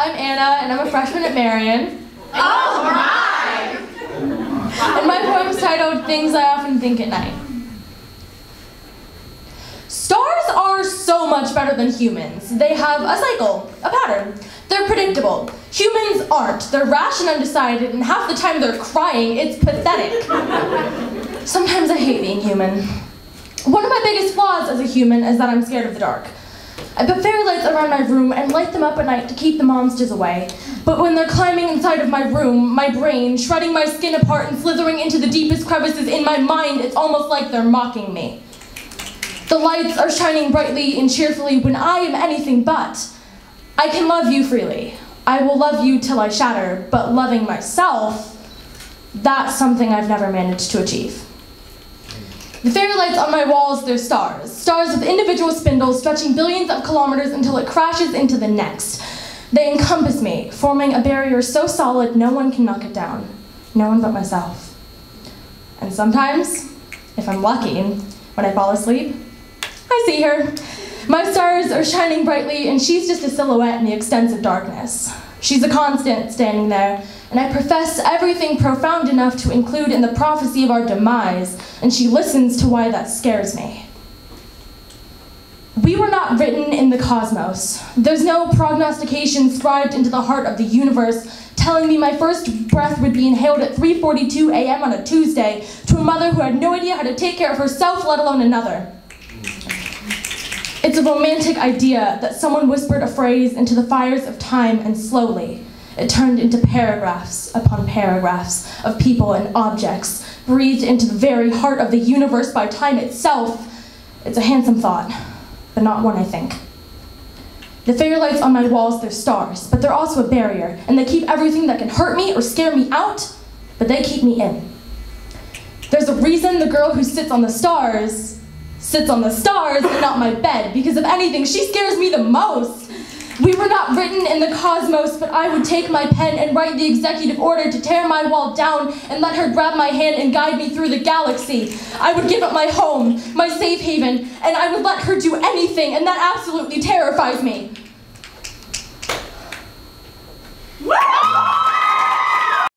I'm Anna, and I'm a freshman at Marian. All right! And my poem is titled Things I Often Think at Night. Stars are so much better than humans. They have a cycle, a pattern. They're predictable. Humans aren't. They're rash and undecided, and half the time they're crying. It's pathetic. Sometimes I hate being human. One of my biggest flaws as a human is that I'm scared of the dark. I put fairy lights around my room and light them up at night to keep the monsters away. But when they're climbing inside of my room, my brain, shredding my skin apart and slithering into the deepest crevices in my mind, it's almost like they're mocking me. The lights are shining brightly and cheerfully when I am anything but. I can love you freely. I will love you till I shatter, but loving myself, that's something I've never managed to achieve. The fairy lights on my walls, they're stars. Stars with individual spindles stretching billions of kilometers until it crashes into the next. They encompass me, forming a barrier so solid no one can knock it down. No one but myself. And sometimes, if I'm lucky, when I fall asleep, I see her. My stars are shining brightly, and she's just a silhouette in the extensive darkness. She's a constant standing there, and I profess everything profound enough to include in the prophecy of our demise, and she listens to why that scares me. We were not written in the cosmos. There's no prognostication scribed into the heart of the universe telling me my first breath would be inhaled at 3.42 a.m. on a Tuesday to a mother who had no idea how to take care of herself, let alone another. A romantic idea that someone whispered a phrase into the fires of time and slowly it turned into paragraphs upon paragraphs of people and objects, breathed into the very heart of the universe by time itself. It's a handsome thought, but not one I think. The fairy lights on my walls, they're stars, but they're also a barrier, and they keep everything that can hurt me or scare me out, but they keep me in. There's a reason the girl who sits on the stars sits on the stars and not my bed, because if anything, she scares me the most. We were not written in the cosmos, but I would take my pen and write the executive order to tear my wall down and let her grab my hand and guide me through the galaxy. I would give up my home, my safe haven, and I would let her do anything, and that absolutely terrifies me.